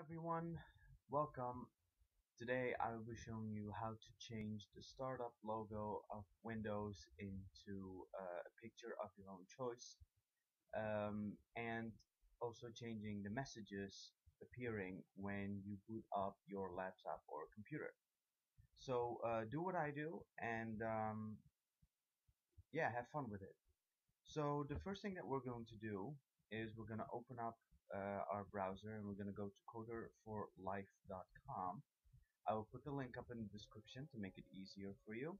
everyone, welcome. Today I will be showing you how to change the startup logo of Windows into uh, a picture of your own choice um, and also changing the messages appearing when you boot up your laptop or computer. So uh, do what I do and um, yeah, have fun with it. So the first thing that we're going to do is we're going to open up uh, our browser and we're going to go to coderforlife.com. I will put the link up in the description to make it easier for you.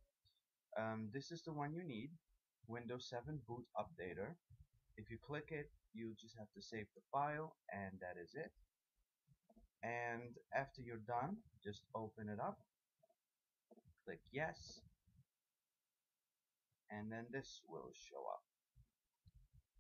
Um, this is the one you need, Windows 7 Boot Updater. If you click it, you just have to save the file and that is it. And after you're done, just open it up, click yes, and then this will show up.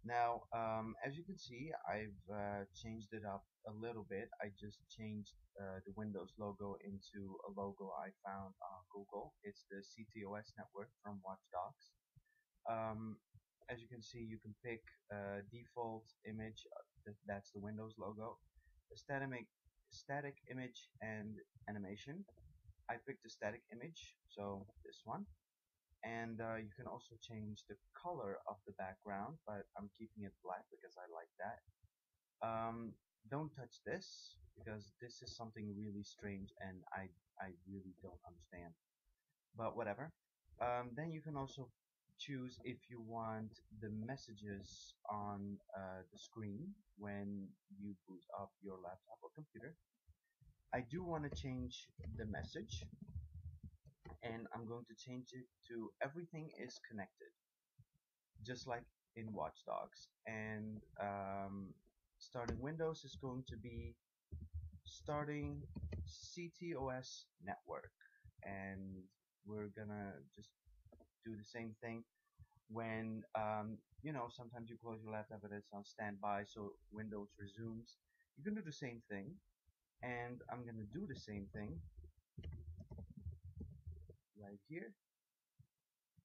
Now, um, as you can see, I've uh, changed it up a little bit. I just changed uh, the Windows logo into a logo I found on Google. It's the CTOS network from Watch Dogs. Um, as you can see, you can pick a default image, uh, that's the Windows logo, static, static image and animation. I picked a static image, so this one and uh, you can also change the color of the background but I'm keeping it black because I like that. Um, don't touch this because this is something really strange and I, I really don't understand. But whatever. Um, then you can also choose if you want the messages on uh, the screen when you boot up your laptop or computer. I do want to change the message and I'm going to change it to everything is connected just like in Watch Dogs. And um, starting Windows is going to be starting CTOS network. And we're gonna just do the same thing when um, you know sometimes you close your laptop and it's on standby so Windows resumes. You can do the same thing. And I'm gonna do the same thing right here.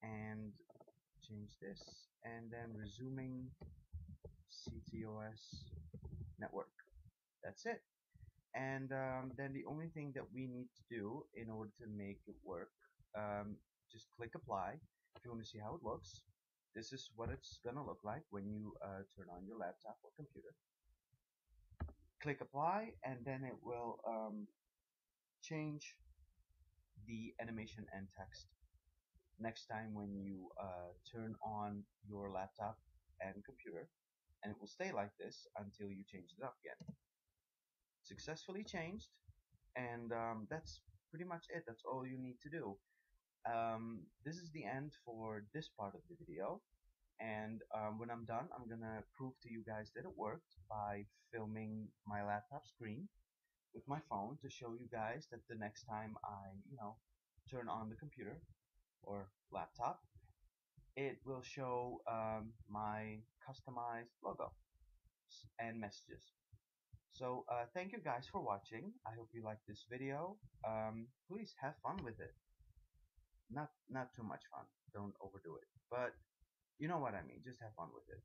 And change this. And then resuming CTOS network. That's it. And um, then the only thing that we need to do in order to make it work um, just click apply. If you want to see how it looks this is what it's gonna look like when you uh, turn on your laptop or computer. Click apply and then it will um, change the animation and text. Next time when you uh, turn on your laptop and computer and it will stay like this until you change it up again. Successfully changed and um, that's pretty much it. That's all you need to do. Um, this is the end for this part of the video and um, when I'm done I'm gonna prove to you guys that it worked by filming my laptop screen with my phone to show you guys that the next time I you know turn on the computer or laptop it will show um, my customized logo and messages. So uh, thank you guys for watching. I hope you liked this video. Um, please have fun with it. Not not too much fun. Don't overdo it. But you know what I mean. Just have fun with it